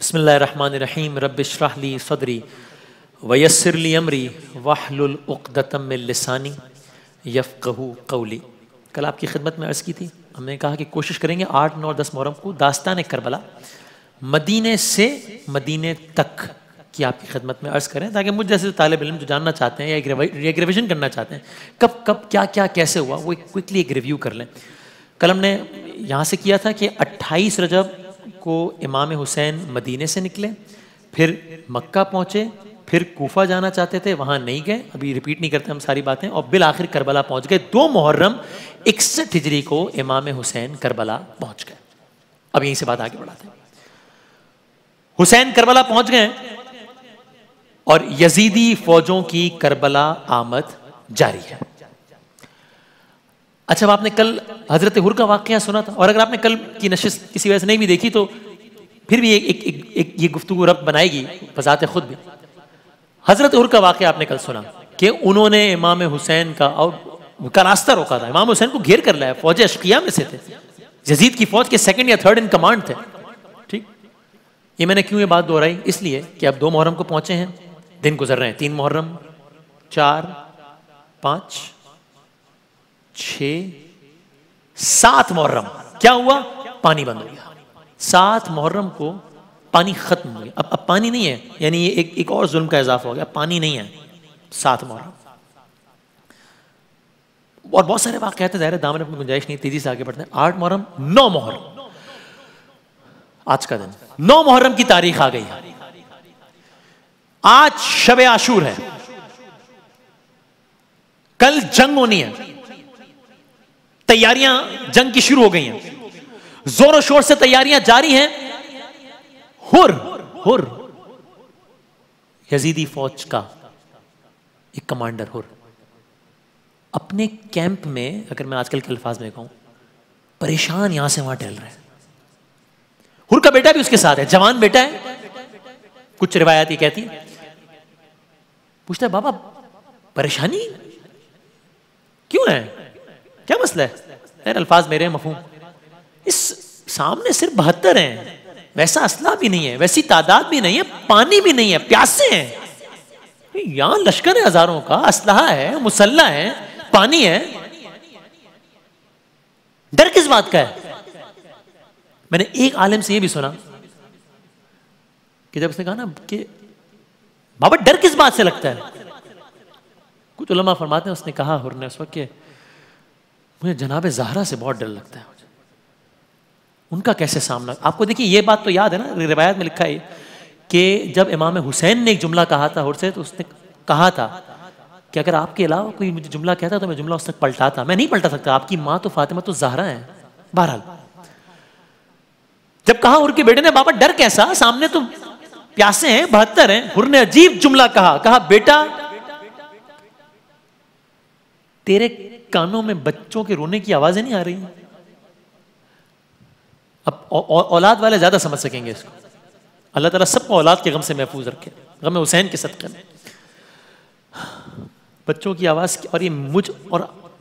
बसमीम रबिशराहली सदरी वयसरली अमरी वाहलुलदतम लसानी यफ़ू कौली कल आपकी खिदमत में अर्ज़ की थी। हमने कहा कि कोशिश करेंगे आठ, नौ, दस मुहर्रम को दास्तान करबला। मदीने से मदीने तक की आपकी खिदमत में अर्ज़ करें ताकि मुझ जैसे तालब इलम जो जानना चाहते हैं या एक रिविजन करना चाहते हैं, कब कब, क्या क्या, कैसे हुआ, वो क्विकली एक रिव्यू कर लें। कल हमने यहाँ से किया था कि 28 रजब को इमाम हुसैन मदीने से निकले, फिर मक्का पहुँचे, फिर कोफा जाना चाहते थे, वहाँ नहीं गए, अभी रिपीट नहीं करते हम सारी बातें, और बिल आखिर करबला पहुँच गए। दो मुहर्रम, इकसठ हिजरी को इमाम हुसैन करबला पहुँच गए। अब यहीं से बात आगे बढ़ाते हैं। हुसैन करबला पहुँच गए, और यजीदी फौजों की करबला आमद जारी है। अच्छा अब आपने कल हज़रत हुर का वाक्य सुना था और अगर आपने कल की नशिश किसी वजह से नहीं भी देखी तो फिर भी एक, एक, एक, एक ये गुफ्तु रब बनाएगी फजात खुद भी। हज़रत हुर का वाक्य आपने कल सुना कि उन्होंने इमाम हुसैन का और का रास्ता रोका था। इमाम हुसैन को घेर कर लाया फौज अशकिया में से थे। जजीद की फौज के सेकंड या थर्ड इन कमांड थे। ठीक? ये मैंने क्यों ये बात दोहराई? इसलिए कि अब दो मुहर्रम को पहुँचे हैं दिन गुजर रहे हैं तीन मुहर्रम चार पाँच। छ, सात मुहर्रम। क्या हुआ? पानी बंद हो गया। सात मुहर्रम को पानी खत्म हो गया। अब अब पानी नहीं है। यानी एक एक और जुल्म का इजाफा हो गया। पानी नहीं है। सात मुहर्रम। और बहुत सारे वाक़ कहते हैं। दामन अपनी गुंजाइश नहीं, तेज़ी से आगे बढ़ते हैं। आठ मुहर्रम, नौ मुहर्रम। आज का दिन। नौ मुहर्रम की तारीख आ गई है। आज शब आशूर है। कल जंग होनी है। तैयारियाँ जंग की शुरू हो गई हैं। जोरों शोर से तैयारियाँ जारी हैं। हुर हुर। यजीदी फौज का एक कमांडर हुर। अपने कैंप में, अगर मैं आजकल के अल्फाज में कहूँ, परेशान यहाँ से वहाँ टहल रहे हैं। हुर का बेटा भी उसके साथ है, जवान बेटा है। कुछ रिवायत ये कहती पूछता है, बाबा, परेशानी? क्यों है? क्या मसला है? यार अल्फाज मेरे मफहूम। इस सामने सिर्फ़ बहत्तर हैं। वैसा असला भी नहीं है, वैसी तादाद भी नहीं है, पानी भी नहीं है, प्यासे हैं। यहाँ लश्कर है हज़ारों का, असलाहा है, मुसल्ला है, पानी है। डर किस बात का है? मैंने एक आलिम से यह भी सुना कि जब उसने कहा ना कि बाबा डर किस बात से लगता है? कुछ उलमा फरमाते हैं, उसने कहा हुर ने उस वक्त मुझे जनाब जहरा से बहुत डर लगता है। उनका कैसे सामना? आपको देखिए, ये बात तो याद है ना, रिवायत में लिखा है कि जब इमाम हुसैन ने एक जुमला कहा था से तो उसने कहा था कि अगर आपके अलावा कोई मुझे जुमला कहता तो मैं जुमला उस तक पलटाता। मैं नहीं पलटा सकता। आपकी माँ तो फातिमा तो जहरा है, बहरहाल। जब कहा उनके बेटे ने, बाबा डर कैसा? सामने तो प्यासे हैं, बहत्तर हैं। हुर ने अजीब जुमला कहा। कहा, बेटा तेरे कानों में बच्चों के रोने की आवाज़ें नहीं आ रही? अब औलाद वाले ज़्यादा समझ सकेंगे इसको। अल्लाह ताला सबको औलाद के गम से महफूज रखे, गम हुसैन के सदक़े में। बच्चों की आवाज़ और ये मुझ, और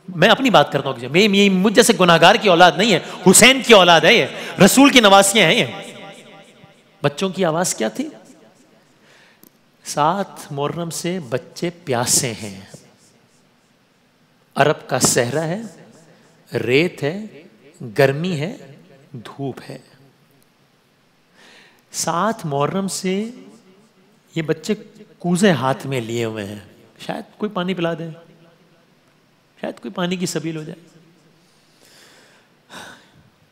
मैं अपनी बात करता हूँ मैं ये मुझ जैसे गुनाहगार की औलाद नहीं है, हुसैन की औलाद है ये, रसूल की नवासियाँ हैं ये। बच्चों की आवाज़ क्या थी? सात मुहर्रम से बच्चे प्यासे हैं। अरब का सहरा है, रेत है, गर्मी है, धूप है। सात मुहर्रम से ये बच्चे कूजे हाथ में लिए हुए हैं। शायद कोई पानी पिला दे, शायद कोई पानी की सबील हो जाए।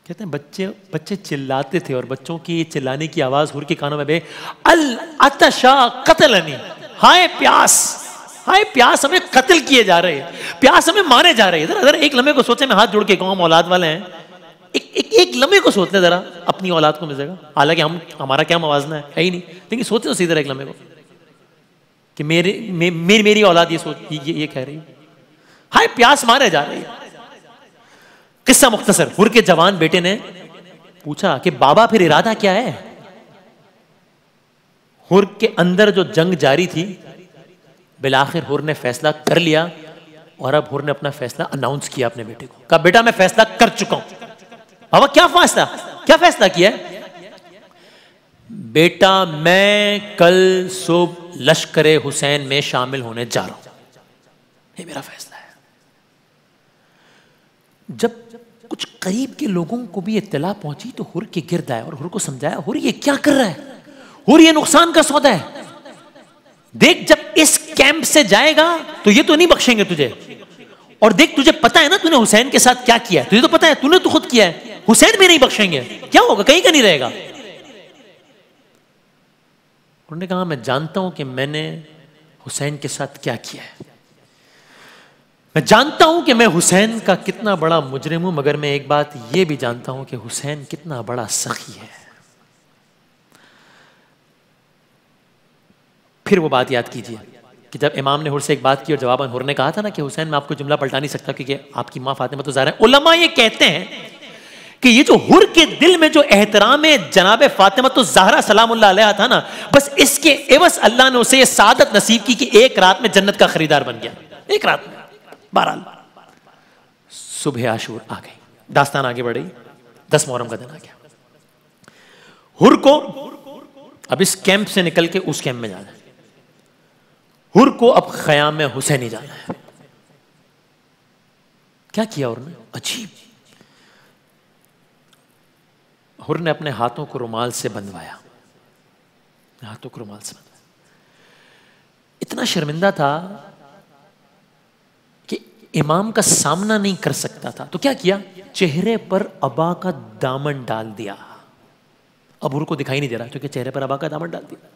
कहते हैं, बच्चे बच्चे चिल्लाते थे और बच्चों की चिल्लाने की आवाज़ हुर के कानों में बे अल अतशा कतलनी, हाय प्यास। हाय प्यास हमें कत्ल किए जा रहे हैं। प्यास हमें मारे जा रहे हैं। इधर अगर एक लम्हे को सोचे में हाथ जोड़ के कौन औलाद वाले हैं। एक एक एक लम्हे को सोचते जरा अपनी औलाद को मिलेगा हालाँकि हम हमारा क्या मवाजना है? है ही नहीं। लेकिन सोचते तो सीधे एक लम्हे को। कि मेरे मे, मेरी मेरी औलाद ये सोच ये, ये कह रही हाय प्यास मारे जा रही है। किस्सा मुख्तसर। हुर के जवान बेटे ने पूछा कि बाबा फिर इरादा क्या है? हुर के अंदर जो जंग जारी थी बिलाखिर हुर ने फैसला कर लिया और अब हुर ने अपना फैसला अनाउंस किया अपने बेटे को। कहा, बेटा, मैं फैसला कर चुका हूँ। बाबा, क्या फैसला? क्या फैसला किया बेटा, मैं कल सुबह लश्कर हुसैन में शामिल होने जा रहा हूँ। ये मेरा फैसला है। जब कुछ करीब के लोगों को भी इत्तला पहुँची तो हुर के गिरद आया और हुर को समझाया, हुर, ये क्या कर रहा है? हुर, ये नुकसान का सौदा है। देख, जब इस कैंप से जाएगा तो ये तो नहीं बख्शेंगे तुझे। और देख, तुझे पता है ना, तूने हुसैन के साथ क्या किया तुझे तो पता है, तूने तो खुद किया है। हुसैन भी नहीं बख्शेंगे। क्या होगा? कहीं का नहीं रहेगा। उन्होंने कहा, मैं जानता हूँ कि मैंने हुसैन के साथ क्या किया है। मैं जानता हूँ कि मैं हुसैन का कितना बड़ा मुजरिम हूँ, मगर मैं एक बात यह भी जानता हूँ कि हुसैन कितना बड़ा सखी है। फिर वो बात याद कीजिए कि जब इमाम ने हुर से एक बात की और जवाब हुर ने कहा था ना कि हुसैन, मैं आपको जुमला पलटा नहीं सकता क्योंकि आपकी माँ फातिमा तो ज़ाहिर है। उलमा ये कहते हैं कि ये जो हुर के दिल में जो एहतराम जनाब फातिमा तो जहरा सलाम था ना, बस इसके एवस अल्लाह ने उसे ये सादत नसीब की कि एक रात में जन्नत का खरीदार बन गया। एक रात में, बहरहाल। सुबह आशूर आ गई। दास्तान आगे बढ़ी दस मुहर्रम का दिन आ गया। हुर को अब इस कैंप से निकल के उस कैंप में जाना हुर को अब खयाम हुसैनी जाना है। क्या किया उन्होंने? अजीब। हुर ने अपने हाथों को रुमाल से बंधवाया। हाथों को रुमाल से बंधवाया। इतना शर्मिंदा था कि इमाम का सामना नहीं कर सकता था। तो क्या किया? चेहरे पर अबा का दामन डाल दिया। अब हुर को दिखाई नहीं दे रहा, क्योंकि चेहरे पर अबा का दामन डाल दिया।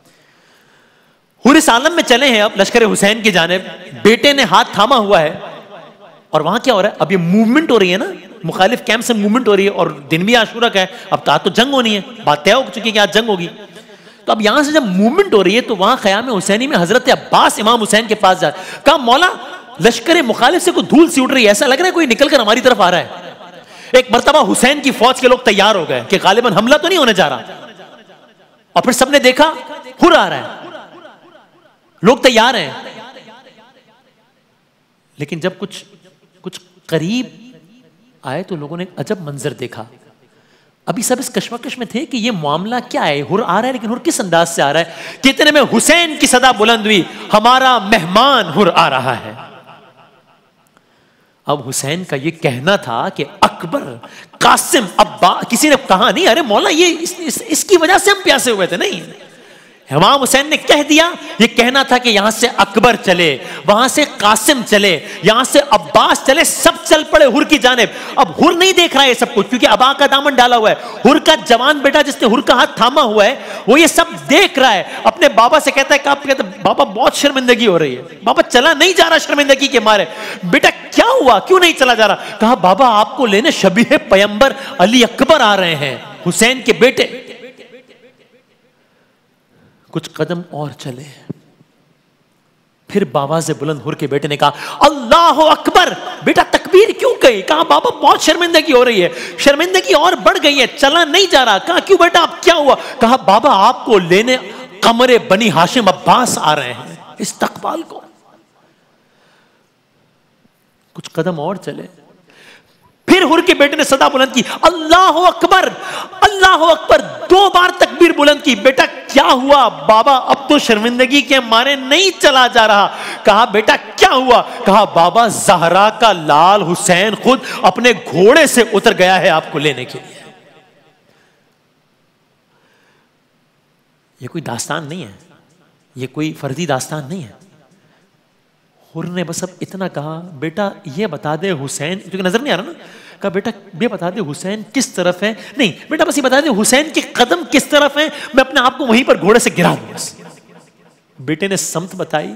हुर इस आलम में चले हैं अब, लश्कर हुसैन की जानब। बेटे ने हाथ थामा हुआ है। और वहाँ क्या हो रहा है? अब ये मूवमेंट हो रही है ना? मुखालिफ कैंप से मूवमेंट हो रही है और दिन भी आशूरक है। अब तो जंग होनी है। बात तय हो चुकी है कि आज जंग होगी। तो अब यहाँ से जब मूवमेंट हो रही है तो वहाँ ख्याम हुसैनी में हज़रत अब्बास इमाम हुसैन के पास जा कहा, मौला, लश्कर मुखालिफ से कोई धूल सी उठ रही है? ऐसा लग रहा है कोई निकलकर हमारी तरफ़ आ रहा है। एक मरतबा हुसैन की फौज के लोग तैयार हो गए कि गालिबन हमला तो नहीं होने जा रहा। और फिर सबने देखा, हुर आ रहा है। लोग तैयार हैं। लेकिन जब कुछ कुछ करीब आए तो लोगों ने अजब मंजर देखा। अभी सब इस कश्मकश में थे कि ये मामला क्या है? हुर आ रहा है लेकिन हुर किस अंदाज से आ रहा है? कितने में हुसैन की सदा बुलंद हुई? हमारा मेहमान हुर आ रहा है। अब हुसैन का ये कहना था कि अकबर कासिम अब्बा किसी ने कहा नहीं अरे मौला ये इस, इस, इसकी वजह से हम प्यासे हुए थे नहीं? इमाम हुसैन ने कह दिया, ये कहना था कि यहाँ से अकबर चले, वहाँ से कासिम चले, यहाँ से अब्बास चले, सब चल पड़े हुर की जानब। अब हुर नहीं देख रहा है ये सब कुछ, क्योंकि अबा का दामन डाला हुआ है। हुर का जवान बेटा जिसने हुर का हाथ थामा हुआ है, वो ये सब देख रहा है। अपने बाबा से कहता है कहते बाबा बहुत शर्मिंदगी हो रही है। बाबा चला नहीं जा रहा शर्मिंदगी के मारे। बेटा क्या हुआ? क्यों नहीं चला जा रहा? कहा, बाबा, आपको लेने शबी पैम्बर अली अकबर आ रहे हैं, हुसैन के बेटे। कुछ कदम और चले। फिर बाबा से बुलंद हुर के बेटे ने कहा, अल्लाह अकबर, बेटा तकबीर क्यों कही? कहा, बाबा, बहुत शर्मिंदगी हो रही है। शर्मिंदगी और बढ़ गई है, चला नहीं जा रहा। कहा, क्यों बेटा, अब क्या हुआ? कहा, बाबा, आपको लेने कमरे बनी हाशिम अब्बास आ रहे हैं, इस तकबाल को। कुछ कदम और चले। फिर हुर के बेटे ने सदा बुलंद की, अल्लाह अकबर अल्लाह अकबर। दो बार तकबीर बुलंद की, बेटा, क्या हुआ? बाबा, अब तो शर्मिंदगी के मारे नहीं चला जा रहा। कहा, बेटा, क्या हुआ? कहा, बाबा, जहरा का लाल हुसैन खुद अपने घोड़े से उतर गया है आपको लेने के लिए। ये कोई दास्तान नहीं है। ये कोई फर्जी दास्तान नहीं है। हुर ने बस अब इतना कहा, बेटा, ये बता दे हुसैन, क्योंकि नज़र नहीं आ रहा ना, कहा, बेटा, ये बता दे हुसैन किस तरफ़ है? नहीं, बेटा, बस ये बता दे हुसैन के कदम किस तरफ़ है? मैं अपने आप को वहीं पर घोड़े से गिरा दूँगा बेटे ने समत बताई,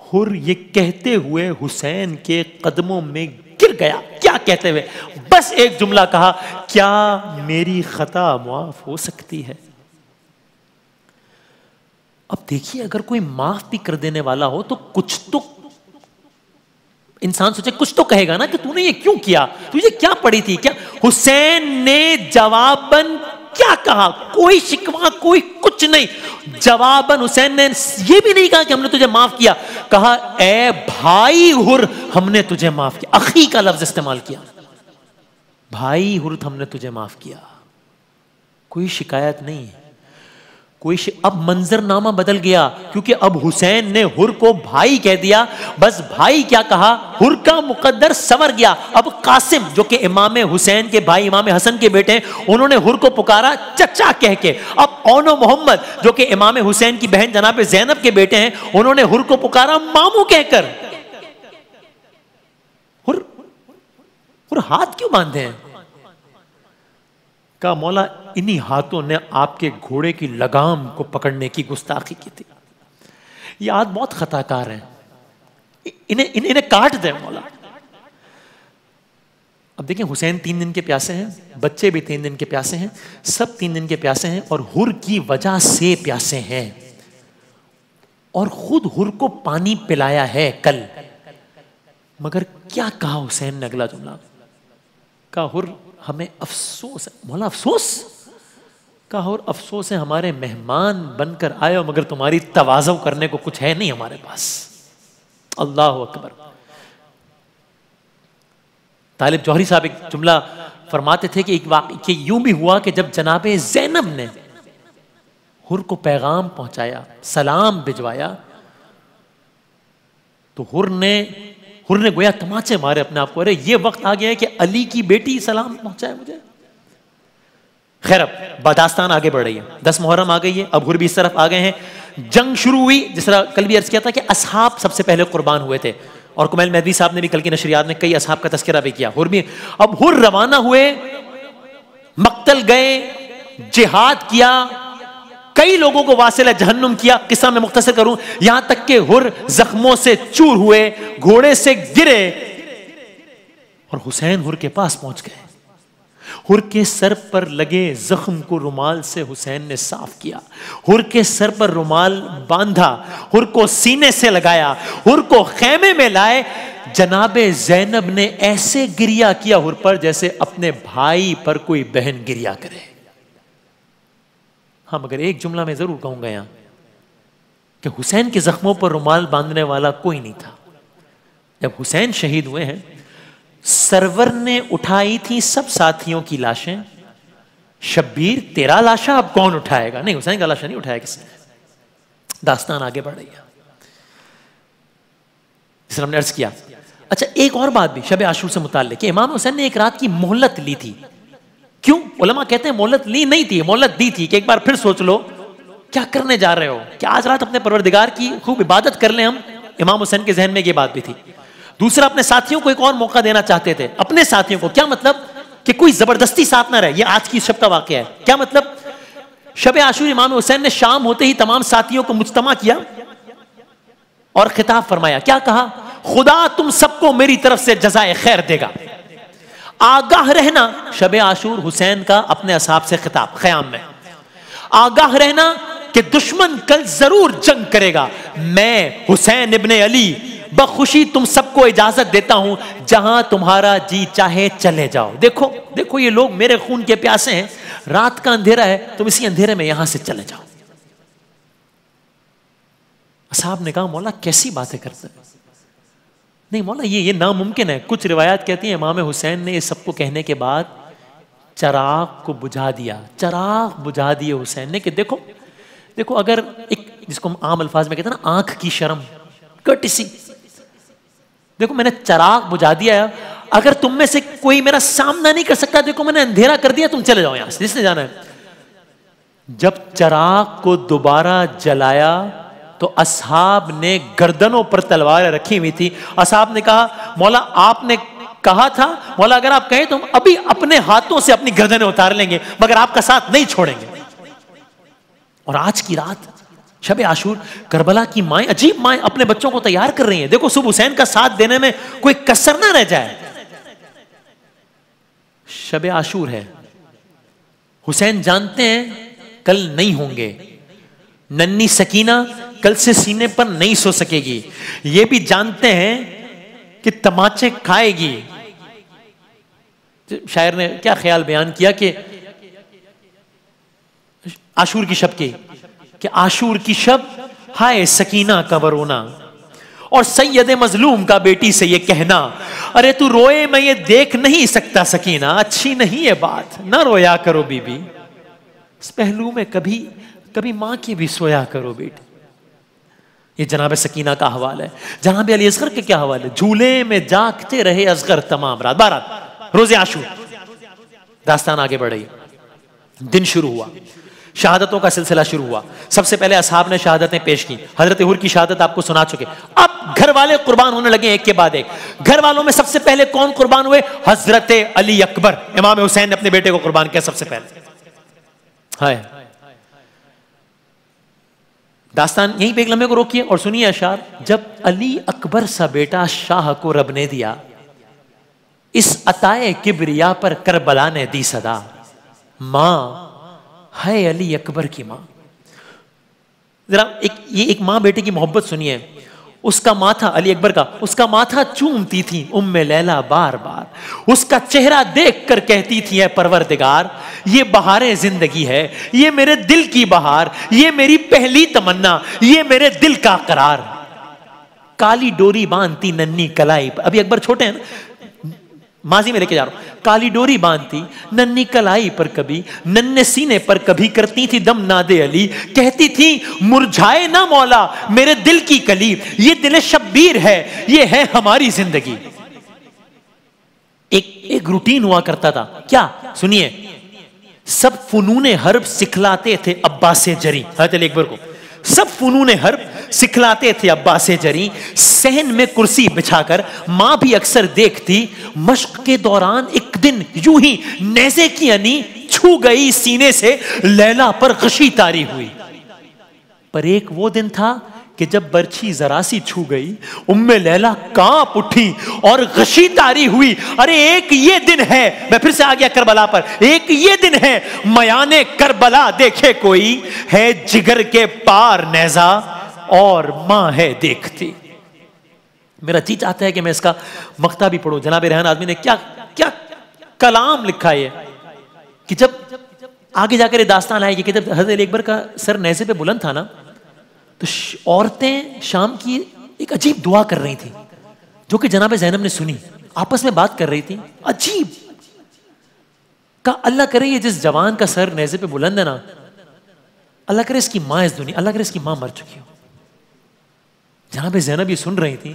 हुर ये कहते हुए हुसैन के कदमों में गिर गया। क्या कहते हुए? बस एक जुमला कहा, क्या मेरी खता मुआफ हो सकती है? अब देखिए, अगर कोई माफ़ भी कर देने वाला हो तो कुछ तो इंसान सोचे, कुछ तो कहेगा ना कि तूने ये क्यों किया? तुझे क्या पड़ी थी? क्या हुसैन ने जवाबन क्या कहा? कोई शिकवा, कोई कुछ नहीं। जवाबन हुसैन ने ये भी नहीं कहा कि हमने तुझे माफ़ किया। कहा, ए भाई हुर, हमने तुझे माफ़ किया। अखी का लफ्ज इस्तेमाल किया। भाई हुर, हमने तुझे माफ़ किया। कोई शिकायत नहीं है। कोई अब मंजरनामा बदल गया, क्योंकि अब हुसैन ने हुर को भाई कह दिया। बस भाई क्या कहा? हुर का मुकद्दर सवर गया। अब कासिम, जो कि इमाम हुसैन के भाई, इमाम हसन के बेटे, उन्होंने हुर को पुकारा चचा कह के। अब ओनो मोहम्मद, जो कि इमाम हुसैन की बहन जनाब जैनब के बेटे हैं, उन्होंने हुर को पुकारा मामू कहकर। हुर हाथ क्यों बांधे हैं? का मौला इन्हीं हाथों ने आपके घोड़े की लगाम को पकड़ने की गुस्ताखी की थी। ये आज बहुत खताकार हैं। इन्हें इन्हें, इन्हें काट दे मौला। अब देखिए हुसैन तीन दिन के प्यासे हैं बच्चे भी तीन दिन के प्यासे हैं सब तीन दिन के प्यासे हैं और हुर की वजह से प्यासे हैं। और खुद हुर को पानी पिलाया है कल। मगर क्या कहा हुसैन ने अगला जुमला कहा हुर हमें अफसोस मौला अफसोस? कहा और अफसोस है, हमारे मेहमान बनकर आए हो, मगर तुम्हारी तवाजो करने को कुछ है नहीं हमारे पास। अल्लाह अकबर। तालिब जौहरी साहब एक जुमला फरमाते थे कि एक वाक्य यूँ भी हुआ कि जब जनाब जैनब ने हुर को पैगाम पहुँचाया, सलाम भिजवाया तो हुर ने हुर ने गोया तमाचे मारे अपने आप को। अरे, ये वक्त आ गया है कि अली की बेटी सलाम पहुँचाए मुझे। खैर, अब बदास्तान आगे बढ़ रही है। दस मुहर्रम आ गई है, अब हुर भी इस तरफ़ आ गए हैं। जंग शुरू हुई, जिस तरह कल भी अर्ज़ किया था कि असहाब सबसे पहले कुर्बान हुए थे। और कुमैल मेहदी साहब ने भी कल की नशरियात में कई असहाब का तस्करा भी किया। हुर भी अब हुर रवाना हुए, मक्तल गए, जिहाद किया कई लोगों को वासिल जहन्नुम किया, किस्सा में मुख्तसर करूँ। यहाँ तक के हुर जख्मों से चूर हुए, घोड़े से गिरे और हुसैन हुर के पास पहुँच गए। हुर के सर पर लगे जख्म को रुमाल से हुसैन ने साफ़ किया। हुर के सर पर रुमाल बांधा, हुर को सीने से लगाया, हुर को खेमे में लाए। जनाबे जैनब ने ऐसे गिरिया किया हुर पर जैसे अपने भाई पर कोई बहन गिरिया करे। हाँ मगर एक जुमला मैं ज़रूर कहूँगा यहाँ, कि हुसैन के जख्मों पर रुमाल बांधने वाला कोई नहीं था। जब हुसैन शहीद हुए हैं, सरवर ने उठाई थी सब साथियों की लाशें। शब्बीर, तेरा लाशा अब कौन उठाएगा? नहीं, हुसैन का लाशा नहीं उठाया किसने? दास्तान आगे बढ़ रही है। जिस हमने अर्ज़ किया। अच्छा एक और बात भी, शब आशूर से मुताल इमाम हुसैन ने एक रात की मोहलत ली थी। क्यों? उलमा कहते हैं, मोहलत ली नहीं थी, मोहलत दी थी कि एक बार फिर सोच लो, क्या करने जा रहे हो? क्या आज रात अपने परवरदिगार की खूब इबादत कर ले हम? इमाम हुसैन के जहन में ये बात भी थी। दूसरा, अपने साथियों को एक और मौका देना चाहते थे, अपने साथियों को। क्या मतलब कि कोई ज़बरदस्ती साथ ना रहे? ये आज की शब का वाक्य है। क्या मतलब? शब आशूर इमाम हुसैन ने शाम होते ही तमाम साथियों को मुजतमा किया और खिताब फरमाया। क्या कहा? खुदा तुम सबको मेरी तरफ़ से जजाय खैर देगा। आगाह रहना शब आशूर हुसैन का अपने असाब से खिताब, ख्याम में। आगाह रहना कि दुश्मन कल ज़रूर जंग करेगा। मैं हुसैन इबन अली, बखुशी तुम सबको इजाज़त देता हूँ, जहाँ तुम्हारा जी चाहे चले जाओ। देखो देखो ये लोग मेरे खून के प्यासे हैं। रात का अंधेरा है, तुम इसी अंधेरे में यहाँ से चले जाओ। साहब ने कहा, मौला कैसी बातें करते हैं? नहीं, मौला, ये ये नामुमकिन है। कुछ रिवायत कहती है, इमाम हुसैन ने इस सबको कहने के बाद चराग को बुझा दिया। चराग बुझा दिए हुसैन ने कि देखो देखो, अगर एक, जिसको हम आम अल्फाज में कहते हैं ना, आँख की शर्म कटिसी देखो, मैंने चराग बुझा दिया है। अगर तुम में से कोई मेरा सामना नहीं कर सकता, देखो, मैंने अंधेरा कर दिया, तुम चले जाओ यहाँ से, जिसने जाना है। जब चराग को दोबारा जलाया तो असहाब ने गर्दनों पर तलवारें रखी हुई थी। असहाब ने कहा, मौला, आपने कहा था, मौला, अगर आप कहें तो हम अभी अपने हाथों से अपनी गर्दनें उतार लेंगे, मगर आपका साथ नहीं छोड़ेंगे। और आज की रात, शब आशूर, करबला की माए, अजीब माए अपने बच्चों को तैयार कर रही हैं। देखो, सुबह हुसैन का साथ देने में कोई कसर ना रह जाए। शब आशूर है। हुसैन जानते हैं, कल नहीं होंगे। नन्नी सकीना कल से सीने पर नहीं सो सकेगी। ये भी जानते हैं कि तमाचे खाएगी। शायर ने क्या ख्याल बयान किया कि आशूर की शब की? कि आशूर की शब, हाय सकीना का वरोना। और सैयद मजलूम का बेटी से ये कहना, अरे तू रोए मैं ये देख नहीं सकता सकीना, अच्छी नहीं है बात, ना रोया करो बीबी। इस पहलू में कभी कभी माँ की भी सोया करो बेटी। ये जनाब सकीना का हवाल है। जनाब अली असगर के क्या हवाल है? झूले में जागते रहे असगर तमाम रात। बारात, रोज़े आशू। दास्तान आगे बढ़ रही दिन शुरू हुआ। शहादतों का सिलसिला शुरू हुआ। सबसे पहले असहाब ने शहादतें पेश की। हज़रत हुर की शहादत आपको सुना चुके। अब घर वाले कुर्बान होने लगे एक के बाद एक। घर वालों में सबसे पहले कौन कुर्बान हुए? हज़रत अली अकबर। इमाम हुसैन ने अपने बेटे को कुर्बान किया सबसे पहले। हाय। दास्तान यहीं पे एक लम्बे को रोकिए और सुनिए अशार। जब अली अकबर सा बेटा शाह को रब ने दिया, इस अताए किबरिया पर करबला ने दी सदा। माँ, है अली अकबर की माँ। जरा एक, ये एक माँ बेटे की मोहब्बत सुनिए। उसका माथा अली अकबर का, उसका माथा चूमती थी उम्मे लैला बार बार। उसका चेहरा देख कर कहती थी है परवरदिगार, ये बहारें ज़िंदगी है, ये मेरे दिल की बहार, ये मेरी पहली तमन्ना, ये मेरे दिल का करार। काली डोरी बांधती नन्नी कलाई अभी अकबर छोटे हैं माजी में लेके जा रहा हूँ। काली डोरी बांधती नन्नी कलाई पर कभी नन्ने सीने पर कभी करती थी दम नादे अली। कहती थी, मुरझाए ना मौला, मेरे दिल की कली, ये दिल शब्बीर है, ये है हमारी ज़िंदगी। एक एक रूटीन हुआ करता था। क्या? सुनिए। सब फनून हर्ब सिखलाते थे अब्बास जरी। हज़रत अकबर को। सब फनून हर्ब सिखलाते थे अब्बा से जरी। सहन में कुर्सी बिछाकर माँ भी अक्सर देखती, मश्क के दौरान एक दिन यूँ ही नैजे की अनी छू गई सीने से, लैला पर खुशी तारी हुई। पर एक वो दिन था कि जब बर्छी जरा सी छू गई, उम्मे लैला काँप उठी और गशी तारी हुई। अरे, एक ये दिन है, मैं फिर से आ गया करबला पर। एक ये दिन है, मयाने करबला देखे कोई। है जिगर के पार नैजा और माँ है देखती। मेरा जी चाहता है कि मैं इसका मकता भी पढ़ू। जनाब रहन आदमी ने क्या क्या कलाम लिखा है? कि जब आगे जाकर ये दास्तान आएगी कि जब हज़रत अकबर का सर नैसे पे बुलंद था ना तो औरतें शाम की एक अजीब दुआ कर रही थी, जो कि जनाब जैनब ने सुनी। आपस में बात कर रही थी, अजीब। का अल्लाह करे ये जिस जवान का सर नेजे पे बुलंद है ना, अल्लाह करे इसकी माँ इस दुनिया, अल्लाह करे इसकी माँ मर चुकी हो। जनाब जैनब ये सुन रही थी,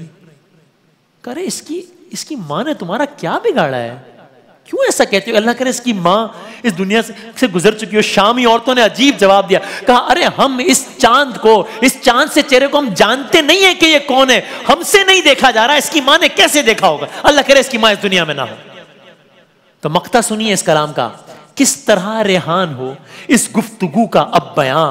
करे इसकी इसकी माँ ने तुम्हारा क्या बिगाड़ा है? क्यों ऐसा कहते हो? अल्लाह करे इसकी माँ इस दुनिया से, से गुजर चुकी हो शामी औरतों ने अजीब जवाब दिया। कहा अरे हम इस चाँद को इस चाँद से चेहरे को हम जानते नहीं है कि ये कौन है। हमसे नहीं देखा जा रहा इसकी माँ ने कैसे देखा होगा? अल्लाह करे इसकी माँ इस दुनिया में ना हो। तो मक्ता सुनिए इस कलाम का। किस तरह रेहान हो इस गुफ्तगु का अब बयां।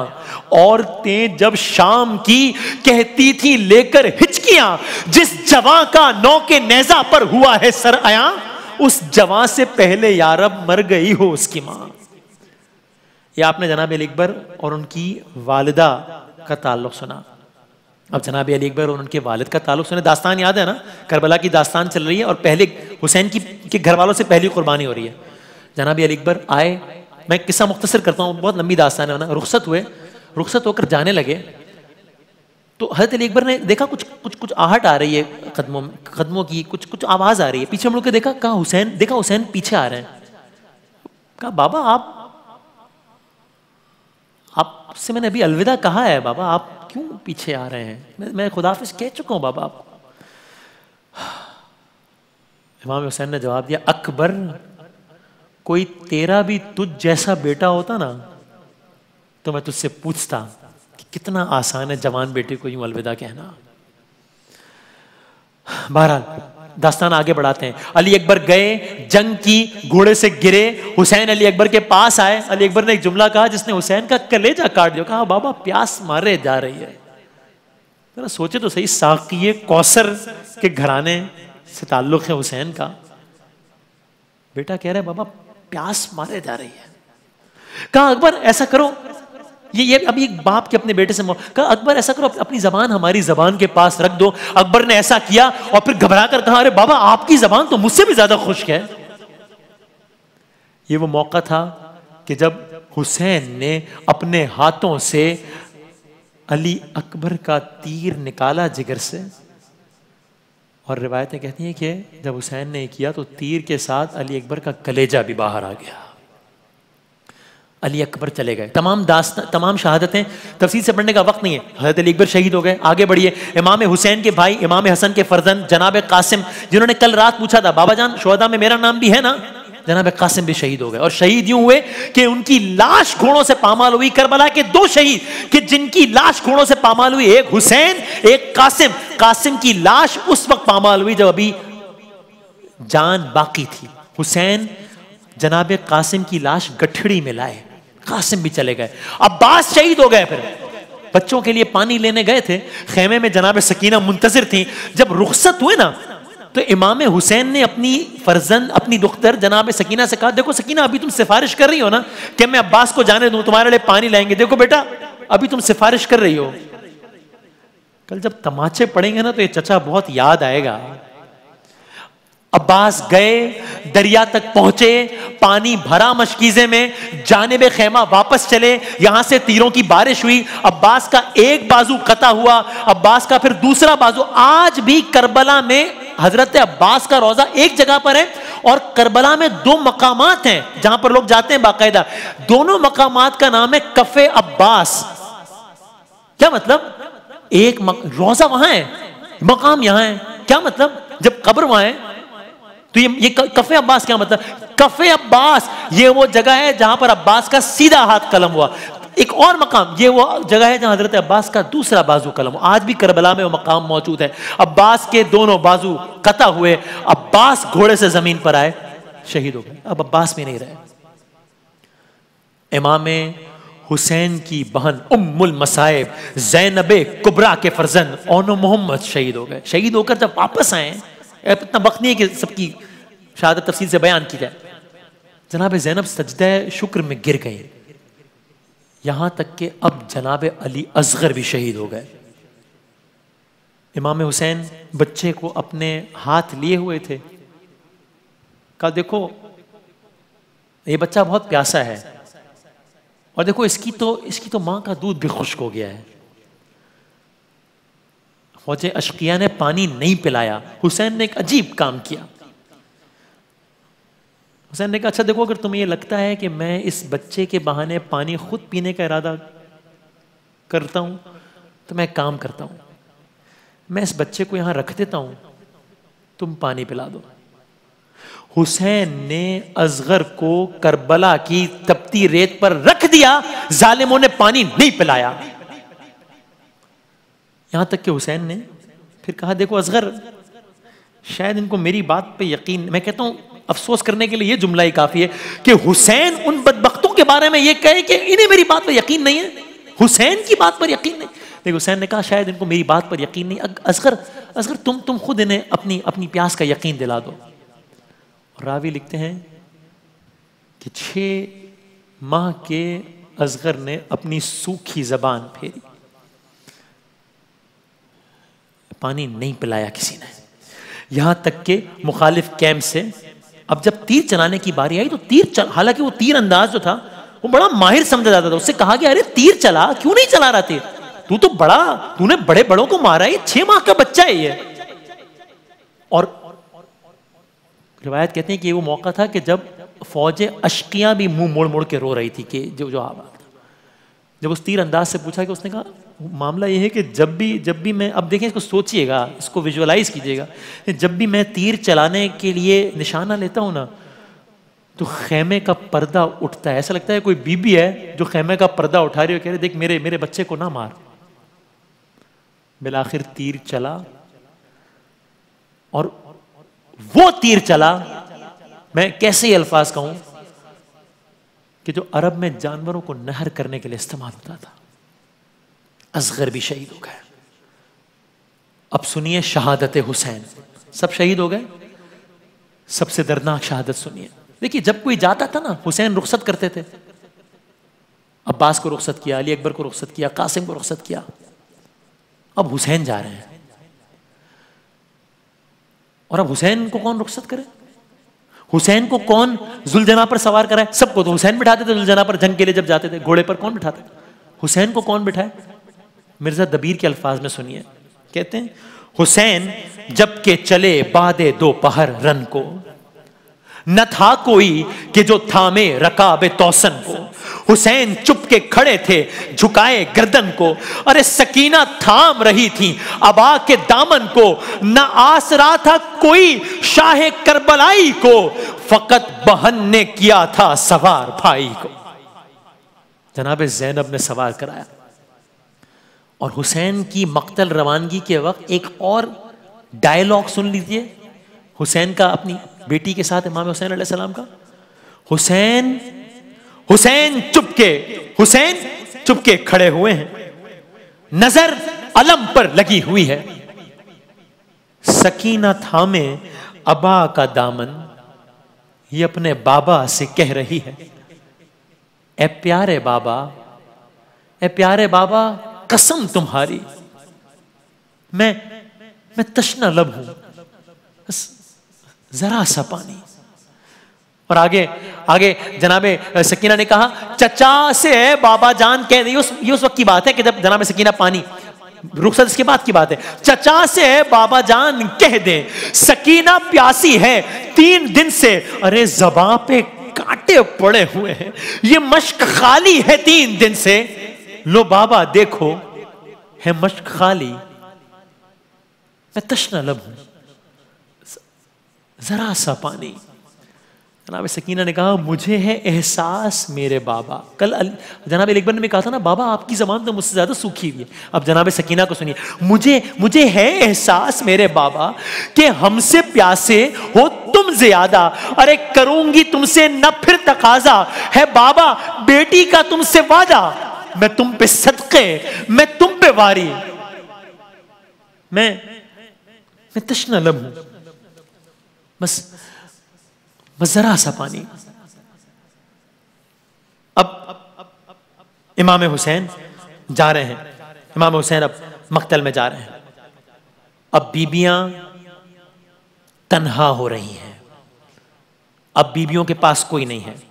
औरतें जब शाम की कहती थी लेकर हिचकियाँ जिस जवा का नौ के नेजा पर हुआ है सर आया उस जवां से पहले यारब मर गई हो उसकी माँ। या आपने जनाब अली अकबर और उनकी वालदा का ताल्लुक सुना? अब जनाब अली अकबर और उनके वालिद का ताल्लुक सुने, दास्तान याद है ना? करबला की दास्तान चल रही है और पहले हुसैन की, के घर वालों से पहली कुर्बानी हो रही है। जनाब अली अकबर आए, मैं किस्सा मुख्तसर करता हूँ, बहुत लंबी दास्तान है ना, रुखसत हुए, रुखसत होकर जाने लगे। तो हज़रत अली अकबर ने देखा कुछ कुछ कुछ आहट आ रही है कदमों कदमों की, कुछ कुछ आवाज़ आ रही है। पीछे हम लोग के देखा, कहा हुसैन, देखा हुसैन पीछे आ रहे हैं। कहा, बाबा, आप, आपसे मैंने अभी अलविदा कहा है, बाबा, आप क्यों पीछे आ रहे हैं? मैं मैं खुदाफिज कह चुका हूँ, बाबा, आपको। इमाम हुसैन ने जवाब दिया, अकबर, कोई तेरा भी तुझ जैसा बेटा होता ना तो मैं तुझसे पूछता। कितना आसान है, जवान बेटे को यूँ अलविदा कहना। बहरहाल, दास्तान आगे बढ़ाते हैं। अली अकबर गए, जंग की घोड़े से गिरे, हुसैन अली अकबर के पास आए। अली अकबर ने एक जुमला कहा, जिसने हुसैन का कलेजा काट दिया। कहा, बाबा, प्यास मारे जा रही है। जरा सोचे तो सही साकी कौसर के घराने से ताल्लुक है हुसैन का। बेटा कह रहे बाबा, प्यास मारे जा रही है। कहा, अकबर, ऐसा करो ये ये अभी एक बाप के अपने बेटे से कहा, अकबर, ऐसा करो, अपनी जबान हमारी जबान के पास रख दो। अकबर ने ऐसा किया और फिर घबरा कर कहा, अरे बाबा, आपकी जबान तो मुझसे भी ज़्यादा खुश है। ये वो मौका था कि जब हुसैन ने अपने हाथों से अली अकबर का तीर निकाला जिगर से, और रिवायतें कहती हैं कि जब हुसैन ने किया तो तीर के साथ अली अकबर का कलेजा भी बाहर आ गया। अली अकबर चले गए। तमाम दास्ता तमाम शहादतें तफसील से पढ़ने का वक्त नहीं है। हज़रत अली अकबर शहीद हो गए। आगे बढ़िए। इमाम हुसैन के भाई, इमाम हसन के फर्जन जनाब कासिम, जिन्होंने कल रात पूछा था, बाबा जान, शोहदा में मेरा नाम भी है ना? जनाब कासिम भी शहीद हो गए। और शहीद यूँ हुए कि उनकी लाश घोड़ों से पामाल हुई। करबला के दो शहीद कि जिनकी लाश घोड़ों से पामाल हुई, एक हुसैन, एक कासिम। कासिम की लाश उस वक्त पामाल हुई जब अभी जान बाकी थी। हुसैन, जनाब कासिम की लाश गठड़ी में लाए। कासिम भी चले गए। अब्बास शहीद हो गए फिर। बच्चों के लिए पानी लेने गए थे। खेमे में जनाब सकीना मुंतजर थी। जब रुखसत हुए ना तो इमाम हुसैन ने अपनी फर्जन अपनी दुख्तर जनाब सकीना से कहा, देखो सकीना, अभी तुम सिफारिश कर रही हो ना कि मैं अब्बास को जाने दूँ, तुम्हारे लिए पानी लाएँगे। देखो बेटा, अभी तुम सिफारिश कर रही हो। कल जब तमाचे पड़ेंगे ना तो ये चचा बहुत याद आएगा। अब्बास गए, दरिया तक पहुँचे, पानी भरा मशकीजे में, जानेब खेमा वापस चले, यहाँ से तीरों की बारिश हुई। अब्बास का एक बाजू कता हुआ, अब्बास का फिर दूसरा बाजू। आज भी करबला में हज़रत अब्बास का रोजा एक जगह पर है और करबला में दो मकाम हैं, जहाँ पर लोग जाते हैं बाकायदा। दोनों मकामात का नाम है कफे अब्बास। क्या मतलब? एक मक... रोजा वहाँ है, मकाम यहाँ है। क्या मतलब? जब कब्र वहाँ है तो ये ये कफे अब्बास क्या मतलब? कफे अब्बास, ये वो जगह है जहाँ पर अब्बास का सीधा हाथ कलम हुआ। एक और मकाम, ये वो जगह है जहाँ हज़रत अब्बास का दूसरा बाजू कलम आज भी करबला में वो मकाम मौजूद है। अब्बास के दोनों बाजू कता हुए। अब्बास घोड़े से ज़मीन पर आए, शहीद हो गए। अब अब्बास में नहीं रहे। इमाम हुसैन की बहन उम्मुल मसाइब जैनब कुबरा के फर्जन ओनो मोहम्मद शहीद हो गए। शहीद होकर जब वापस आए इतना वक्त नहीं है कि सबकी शहादत तफसील से बयान की जाए। जनाब जैनब सजद शुक्र में गिर गए। यहाँ तक कि अब जनाब अली असगर भी शहीद हो गए। इमाम हुसैन बच्चे को अपने हाथ लिए हुए थे। कहा देखो, ये बच्चा बहुत प्यासा है। और देखो, इसकी तो इसकी तो माँ का दूध भी खुश्क हो गया है। फौज अशकिया ने पानी नहीं पिलाया। हुसैन ने एक अजीब काम किया। हुसैन ने कहा अच्छा देखो, अगर तुम्हें ये लगता है कि मैं इस बच्चे के बहाने पानी खुद पीने का इरादा करता हूँ तो मैं काम करता हूँ। मैं इस बच्चे को यहाँ रख देता हूँ। तुम पानी पिला दो। हुसैन ने असगर को करबला की तपती रेत पर रख दिया। जालिमों ने पानी नहीं पिलाया। यहाँ तक कि हुसैन ने फिर कहा, देखो असगर, शायद इनको मेरी बात पे यकीन मैं कहता हूँ, अफसोस करने के लिए ये जुमला ही काफ़ी है कि हुसैन उन बदबख्तों के बारे में ये कहे कि इन्हें मेरी बात पर यकीन नहीं है। हुसैन की बात पर यकीन नहीं। देखो, हुसैन ने कहा, शायद इनको मेरी बात पर यकीन नहीं। असगर असगर, तुम तुम खुद इन्हें अपनी अपनी प्यास का यकीन दिला दो। रावी लिखते हैं कि छह माह के असगर ने अपनी सूखी जबान फेरी। पानी नहीं पिलाया किसी ने। यहाँ तक के मुखालिफ कैंप से, अब जब तीर चलाने की बारी आई तो तीर हालाँकि वो तीर अंदाज जो था, वो बड़ा माहिर समझा जाता था। उससे कहा गया, अरे, तीर चला, क्यों नहीं चला रहा तीर? तू तो बड़ा, तूने बड़े बड़ों को मारा है छह माह का बच्चा है ये। और रिवायत कहते हैं कि वो मौका था कि जब फौजें अशकियाँ भी मुँह मोड़ मोड़ के रो रही थी कि जो जो आवाज़ जब उस तीर अंदाज से पूछा कि उसने कहा मामला ये है कि जब भी जब भी मैं, अब देखें, इसको सोचिएगा, इसको विजुअलाइज कीजिएगा। जब भी मैं तीर चलाने के लिए निशाना लेता हूँ ना तो खेमे का पर्दा उठता है। ऐसा लगता है कोई बीबी है जो खेमे का पर्दा उठा रही हो, कह रहे देख, मेरे मेरे बच्चे को ना मार। बिलाखिर तीर चला, और वो तीर चला, मैं कैसे ही अल्फाज कहूँ कि जो अरब में जानवरों को नहर करने के लिए इस्तेमाल होता था। असगर भी शहीद हो गए। अब सुनिए शहादत हुसैन। सब शहीद हो गए? सबसे दर्दनाक शहादत सुनिए। देखिए, जब कोई जाता था ना, हुसैन रुखसत करते थे। अब्बास को रुखसत किया, अली अकबर को रुखसत किया, कासिम को रुखसत किया। अब हुसैन जा रहे हैं। और अब हुसैन को कौन रुखसत करे? हुसैन को कौन जुलझना पर सवार कराए? सबको तो हुसैन बिठाते थे जुलझना पर, जंग के लिए जब जाते थे, घोड़े पर कौन बिठाते? हुसैन को कौन बिठाए? मिर्ज़ा दबीर के अल्फाज में सुनिए। कहते हैं, हुसैन, जबकि चले बादे दो पहर रन को, न था कोई कि जो थामे रकाबे तोसन को। हुसैन चुप के खड़े थे, झुकाए गर्दन को। अरे सकीना थाम रही थी, अबा के दामन को। न आस रहा था कोई शाह करबलाई को, फकत बहन ने किया था सवार भाई को। जनाब जैनब ने सवार कराया और हुसैन की मक्तल रवानगी के वक्त एक और डायलॉग सुन लीजिए। हुसैन का अपनी बेटी के साथ, इमाम हुसैन सलाम का। हुसैन हुसैन चुपके हुसैन चुपके खड़े हुए हैं। नज़र अलम पर लगी हुई है। सकीना थामे, अबा का दामन, ये अपने बाबा से कह रही है। ए प्यारे बाबा, ए प्यारे बाबा कसम तुम्हारी। मैं मैं तशना लब हूँ। जरा सा पानी। और आगे आगे जनाबे सकीना ने कहा, चचा से बाबा जान कह रही उस ये उस वक्त की बात है कि जब जनाबे सकीना पानी रुखसत इसके बाद की बात है। चचा से बाबा जान कह दे, सकीना प्यासी है, तीन दिन से अरे जबा पे कांटे पड़े हुए हैं। ये मश्क खाली है तीन दिन से। लो बाबा, देखो। है मश्क खाली। मैं तशना लब हूँ। जरा सा पानी। जनाब सकीना ने कहा, मुझे है एहसास मेरे बाबा। कल जनाब अकबर ने कहा था ना, बाबा, आपकी जबान तो मुझसे ज़्यादा सूखी हुई है। अब जनाब सकीना को सुनिए। मुझे मुझे है एहसास मेरे बाबा कि हमसे प्यासे हो तुम ज़्यादा। अरे, करूँगी तुमसे न फिर तकाजा। है बाबा, बेटी का तुमसे वादा। मैं तुम पे सदके, मैं तुम पे वारी। मैं मैं तशना लब हूँ। बस बस जरा सा पानी। अब, इमाम हुसैन जा रहे हैं। इमाम हुसैन अब मकतल में जा रहे हैं। अब बीबियाँ तन्हा हो रही हैं। अब बीबियों के पास कोई नहीं है।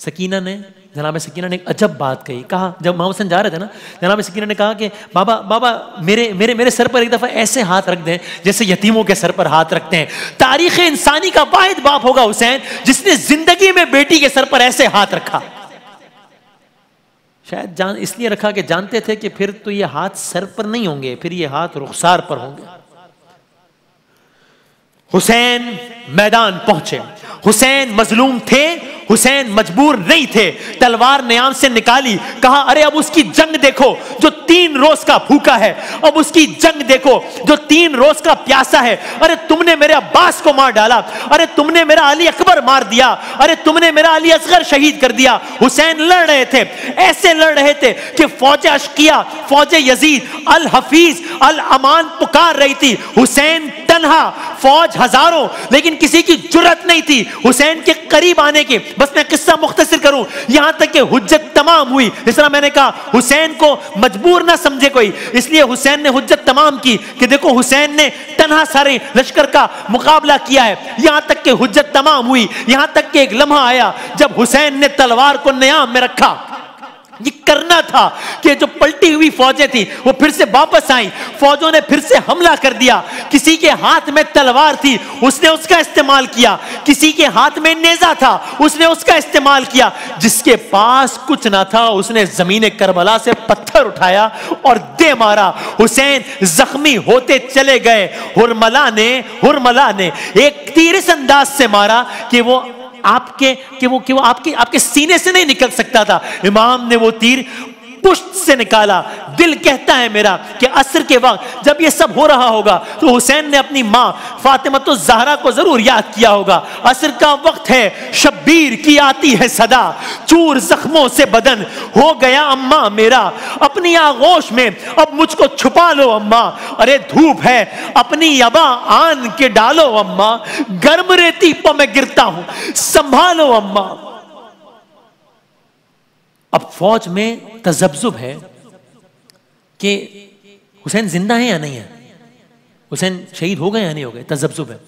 सकीना ने, जनाब सकीना ने एक अजब बात कही। कहा, जब मोहम्मद हसन जा रहे थे ना, जनाब सकीना ने कहा कि, बाबा बाबा, मेरे मेरे मेरे सर पर एक दफ़ा ऐसे हाथ रख दें, जैसे यतीमों के सर पर हाथ रखते हैं। तारीख इंसानी का वाहिद बाप होगा हुसैन, जिसने ज़िंदगी में बेटी के सर पर ऐसे हाथ रखा। शायद जान, इसलिए रखा कि जानते थे कि फिर तो ये हाथ सर पर नहीं होंगे, फिर ये हाथ रुखसार पर होंगे। हुसैन मैदान पहुँचे। हुसैन मजलूम थे, हुसैन मजबूर नहीं थे। तलवार नयाम से निकाली, कहा, अरे, अब उसकी जंग देखो, जो तीन रोज का भूखा है, अब उसकी जंग देखो, जो तीन रोज का प्यासा है। अरे, तुमने मेरे अब्बास को मार डाला, अरे, तुमने मेरा अली अकबर मार दिया, अरे, तुमने मेरा अली असगर शहीद कर दिया। हुसैन लड़ रहे थे, ऐसे लड़ रहे थे कि फौज अशकिया, फौज यजीद, अल हफीज, अल अमान पुकार रही थी। हुसैन तनहा, फौज हज़ारों, लेकिन किसी की ज़रूरत नहीं थी। हुसैन के करीब आने की। बस मैं किस्सा मुख्तसर करूँ। यहाँ तक कि हुज्जत तमाम हुई। जिस तरह मैंने कहा, हुसैन को मजबूर ना समझे कोई। इसलिए हुसैन ने हुज्जत तमाम की कि देखो, हुसैन ने तनहा सारे लश्कर का मुकाबला किया है। यहाँ तक कि हुज्जत तमाम हुई। यहाँ तक कि एक लम्हा आया जब हुसैन ने तलवार को नयाम में रखा। ये करना था कि जो पलटी हुई फौजें थी, वो फिर से वापस आई। फौजों ने फिर से हमला कर दिया। किसी के हाथ में तलवार थी, उसने उसका इस्तेमाल किया। किसी के हाथ में नेजा था, उसने उसका इस्तेमाल किया। जिसके पास कुछ ना था, उसने ज़मीन करबला से पत्थर उठाया और दे मारा। हुसैन जख्मी होते चले गए। हुरमला ने हुरमला ने एक तीर इस अंदाज से मारा कि वो आपके, कि वो कि वो आपके आपके सीने से नहीं निकल सकता था। इमाम ने वो तीर पुष्ट से निकाला। दिल कहता है मेरा कि असर के वक्त जब ये सब हो रहा होगा तो हुसैन ने अपनी माँ फातिमा तो जहरा को ज़रूर याद किया होगा। असर का वक्त है, शब्बीर की आती है सदा। चूर जख्मों से बदन हो गया अम्मा मेरा। अपनी आगोश में अब मुझको छुपा लो अम्मा। अरे धूप है, अपनी अबा आन के डालो अम्मा। गर्म रेती पर मैं गिरता हूँ, संभालो अम्मा। अब फौज में तजब्जुब है कि हुसैन ज़िंदा है या नहीं है? हुसैन शहीद हो गए या नहीं हो गए? तजब्जुब है।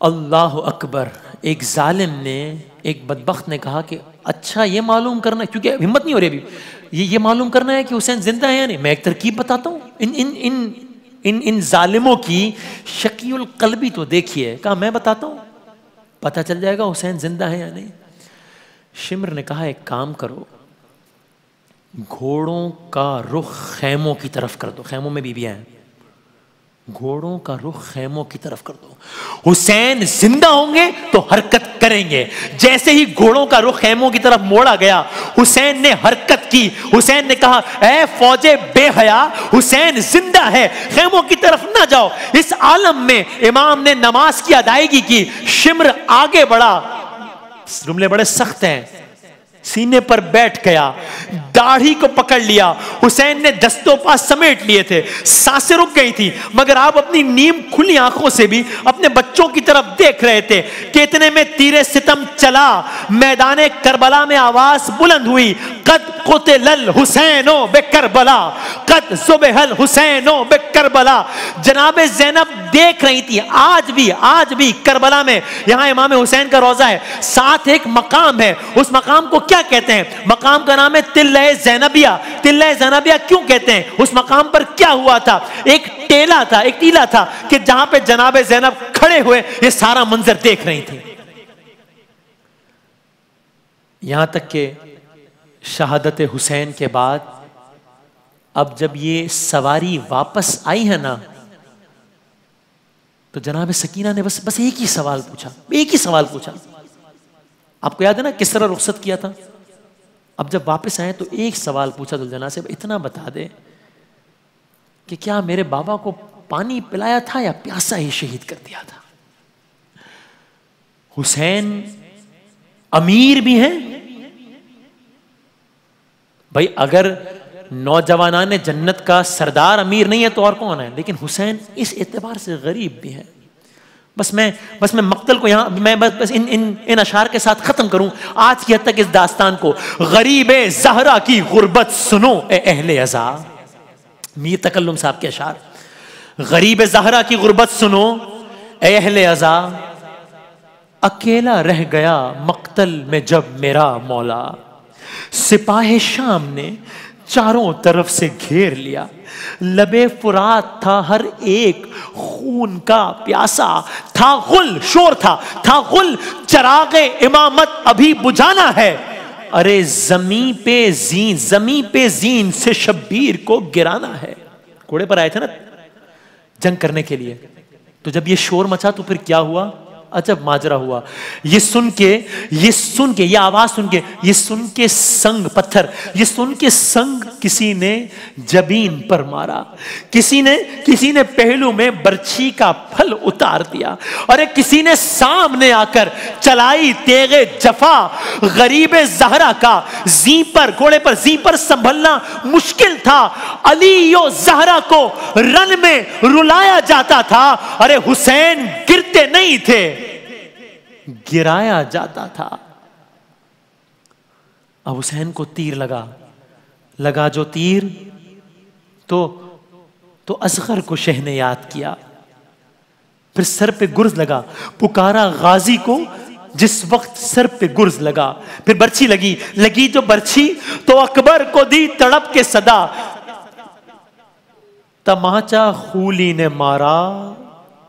अल्लाह अकबर, एक जालिम ने, एक बदबख्त ने कहा कि अच्छा ये मालूम करना, क्योंकि हिम्मत नहीं हो रही अभी। ये ये मालूम करना है कि हुसैन ज़िंदा है या नहीं? मैं एक तरकीब बताता हूँ। इन इन इन इन इन जालिमों की शकील कलबी तो देखिए। कहा, मैं बताता हूँ। पता चल जाएगा हुसैन ज़िंदा है या नहीं। शिमर ने कहा, एक काम करो, घोड़ों का रुख खैमों की तरफ़ कर दो, खैमों में बीबियाँ हैं, घोड़ों का रुख खैमों की तरफ़ कर दो। हुसैन ज़िंदा होंगे तो हरकत करेंगे। जैसे ही घोड़ों का रुख खैमों की तरफ़ मोड़ा गया, हुसैन ने हरकत की। हुसैन ने कहा, ए फौजे बेहया, हुसैन ज़िंदा है, खैमों की तरफ़ ना जाओ। इस आलम में इमाम ने नमाज़ की अदायगी की, शिमर आगे बढ़ा। जुमले बड़े सख्त हैं। सीने पर बैठ गया, दाढ़ी को पकड़ लिया, हुसैन ने दस्तों पास समेट लिए थे। साँसें रुक गई थी, मगर आप अपनी नीम खुली आँखों से भी अपने बच्चों की तरफ़ देख रहे थे। कितने में तीरे सितम चला, मैदान करबला में आवाज़ बुलंद हुई, कद कुतल हुसैनो बे करबला, कद सुबहल हुसैनो बे करबला। जनाब जैनब देख रही थी, आज भी आज भी करबला में। यहाँ इमाम हुसैन का रोजा है, साथ एक मकाम है, उस मकाम को क्या क्या कहते हैं? मकाम का नाम है तिल्ल जैनबिया। तिल्ल जैनबिया क्यों कहते हैं? उस मकाम पर क्या हुआ था? एक टेला था, एक टीला था कि जहाँ पे जनाब जैनब खड़े हुए, ये सारा मंजर देख रही थी। यहाँ तक के शहादत हुसैन के बाद, अब जब ये सवारी वापस आई है ना तो जनाब सकीना ने बस बस एक ही सवाल पूछा, एक ही सवाल पूछा। आपको याद है ना किस तरह रुख्सत किया था? अब जब वापस आए तो एक सवाल पूछा दुलजना से इतना बता दे कि क्या मेरे बाबा को पानी पिलाया था या प्यासा ही शहीद कर दिया था? हुसैन अमीर भी हैं। भाई, अगर नौजवान जन्नत का सरदार अमीर नहीं है तो और कौन है? लेकिन हुसैन इस एतबार से गरीब भी है। बस मैं बस मैं मक्तल को यहाँ, मैं बस बस इन इन इन अशार के साथ ख़त्म करूँ। आज की हद तक इस दास्तान को, गरीब जहरा की गुर्बत सुनो, ए अजा। मीर तकल्लुम साहब के अशार। गरीब जहरा की गुर्बत सुनो, ए अहले अजा। अकेला रह गया मक्तल में जब मेरा मौला। सिपाही शाम ने चारों तरफ़ से घेर लिया। लबे फुरात था हर एक, खून का प्यासा था गुल, शोर था था गुल, चरागे इमामत अभी बुझाना है। अरे जमी पे जीन, जमी पे जीन से शब्बीर को गिराना है। घोड़े पर आए थे ना, जंग करने के लिए। तो जब ये शोर मचा तो फिर क्या हुआ? अजब माजरा हुआ। ये सुन के, ये सुन के, ये आवाज़ सुन के, ये सुन के संग पत्थर, ये सुन के संग किसी ने जबीन पर मारा। किसी ने किसी ने पहलू में बर्छी का फल उतार दिया और एक किसी ने सामने आकर चलाई तेगे जफा। गरीब जहरा का जी पर, घोड़े पर जी पर संभलना मुश्किल था। अली जहरा को रन में रुलाया जाता था। अरे हुसैन गिरते नहीं थे। गिराया जाता था। अब हुसैन को तीर लगा। लगा जो तीर तो तो असगर को शह ने याद किया। फिर सर पे गुर्ज लगा। पुकारा गाजी को, जिस वक्त सर पे गुर्ज लगा। फिर बर्छी लगी। लगी जो बर्छी तो अकबर को दी तड़प के सदा। तमाचा खूली ने मारा।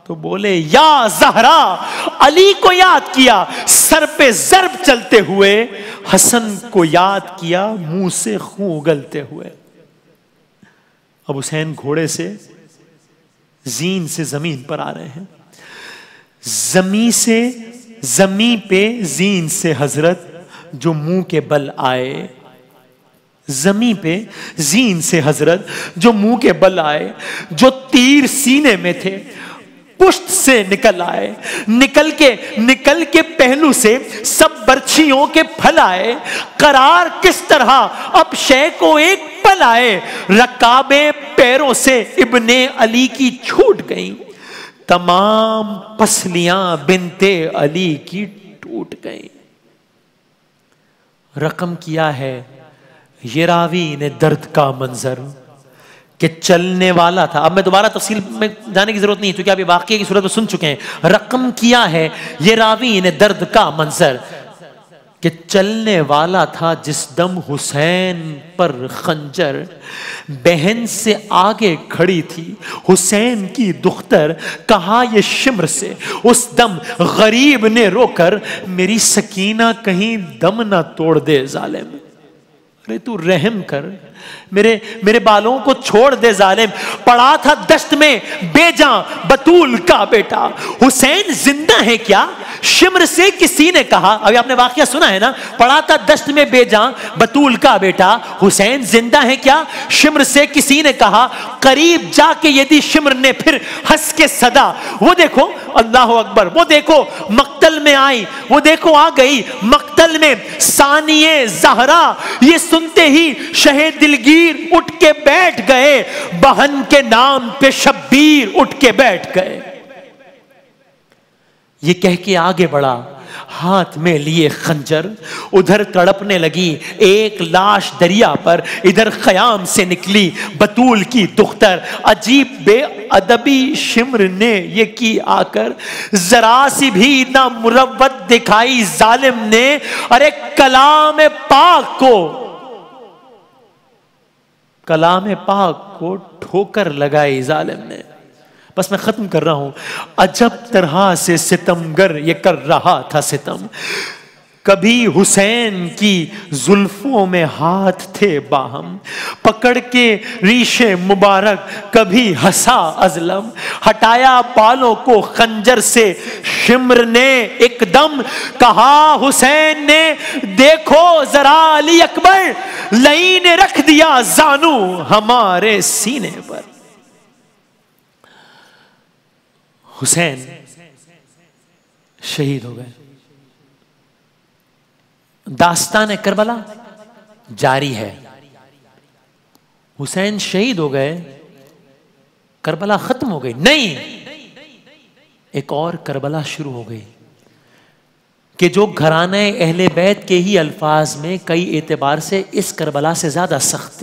तो बोले, या जहरा, अली को याद किया, सर पे जरब चलते हुए, हसन को याद किया, मुँह से खूं उगलते हुए। अब हुसैन घोड़े से, जीन से ज़मीन पर आ रहे हैं। जमी से, जमी पे जीन से हज़रत, जो मुँह के बल आए। जमी पे जीन से हज़रत, जो मुँह के बल आए, जो तीर सीने में थे। पुष्ट से निकल आए। निकल के निकल के पहलू से सब बर्छियों के फल आए। करार किस तरह? अब शय को एक पल आए। रकाबे पैरों से इब्ने अली की छूट गई। तमाम पसलियाँ बिनते अली की टूट गई। रकम किया है? ये रावी ने दर्द का मंजर। कि चलने वाला था। अब मैं दोबारा तफसील में जाने की ज़रूरत नहीं क्योंकि आप ये वाक्य की सूरत में सुन चुके हैं। रकम किया है, ये रावी ने दर्द का मंजर। कि चलने वाला था जिस दम हुसैन पर खंजर, बहन से आगे खड़ी थी। हुसैन की दुख्तर कहा ये शिमर से, उस दम गरीब ने रोकर, मेरी सकीना कहीं दम ना तोड़ दे जालिम। अरे तू रहम कर। मेरे मेरे बालों को छोड़ दे जालिम। पड़ा था दस्त में, बेजा, बतूल का बेटा। हुसैन ज़िंदा है क्या? शिम्र से किसी ने कहा, अभी आपने वाक्य सुना है ना? पड़ा था दस्त में, बेजा, बतूल का बेटा। हुसैन ज़िंदा है क्या? शिम्र से किसी ने कहा, करीब जाके यदि शिम्र ने फिर हंस के सदा। वो देखो, अल्लाह अकबर, वो देखो, मक्तल में आई, वो देखो आ गई, मक्तल में सानिए जहरा। ये सुनते ही शहीद दिलगीर उठ के बैठ गए। बहन के नाम पे शब्बीर उठ के बैठ गए। ये कह के आगे बढ़ा। हाथ में लिए खंजर, उधर तड़पने लगी। एक लाश दरिया पर इधर खयाम से निकली। बतूल की दुख्तर। अजीब बेअदबी शिमर ने ये की आकर। जरा सी भी ना मुरवत दिखाई। जालिम ने, अरे कलाम पाक को कलाम पाक को ठोकर लगाई जालिम ने। बस मैं ख़त्म कर रहा हूँ। अजब तरह से सितमगर ये कर रहा था सितम। कभी हुसैन की जुल्फों में हाथ थे बाहम, पकड़ के रीशे मुबारक कभी हंसा अजलम, हटाया बालों को खंजर से शिम्र ने एकदम कहा, हुसैन ने देखो जरा अली अकबर लई ने रख दिया जानू हमारे सीने पर। हुसैन शहीद हो गए। दास्तान करबला जारी है। हुसैन शहीद हो गए, करबला खत्म हो गई। नहीं, एक और करबला शुरू हो गई। कि जो घराने अहले बैत के ही अल्फाज में कई एतबार से इस करबला से ज़्यादा सख्त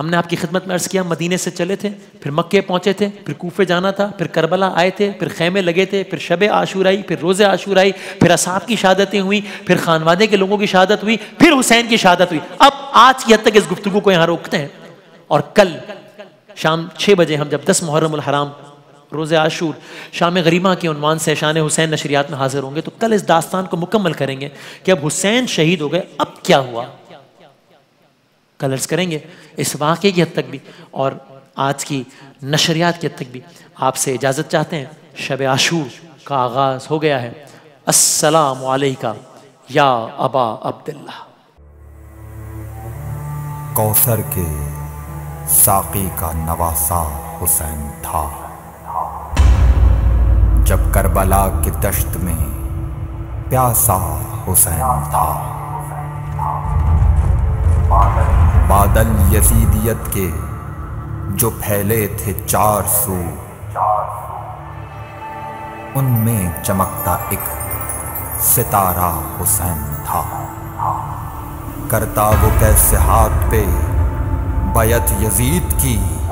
हमने आपकी खिदमत में अर्ज़ किया, मदीने से चले थे, फिर मक्के पहुँचे थे, फिर कूफे जाना था, फिर करबला आए थे, फिर खैमे लगे थे, फिर शब आशूर आई, फिर रोज़े आशूर आई, फिर असाब की शहादतें हुई, फिर खानवादे के लोगों की शहादत हुई, फिर हुसैन की शहादत हुई। अब आज की हद तक इस गुफ्तु को यहाँ रोकते हैं। और कल शाम छः बजे हम जब दस मुहर्रम हराम, रोज़ आशूर, शाम गरीमा के उनवान से शान हुसैन नशरियात में हाजिर होंगे तो कल इस दास्तान को मुकम्मल करेंगे कि अब हुसैन शहीद हो गए, अब क्या हुआ? कलर्स करेंगे, इस वाक़े की हद तक भी और आज की नशरियात की हद तक भी आपसे इजाज़त चाहते हैं। शब आशूर का आगाज़ हो गया है। असलका या अबा अब्दुल्ला कौसर के साकी का नवासा हुसैन था। जब करबला की दश्त में प्यासा हुसैन था। बादल यजीदियत के, जो फैले थे चार सू। उनमें चमकता एक सितारा हुसैन था। करता वो कैसे हाथ पे बैत यजीद की?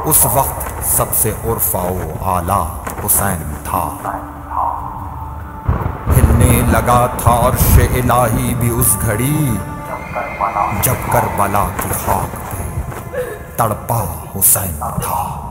उस वक्त सबसे उर्फाओ आला हुसैन था। हिलने लगा था और शे इलाही भी उस घड़ी। जब कर बला की खाक तड़पा हुसैन था।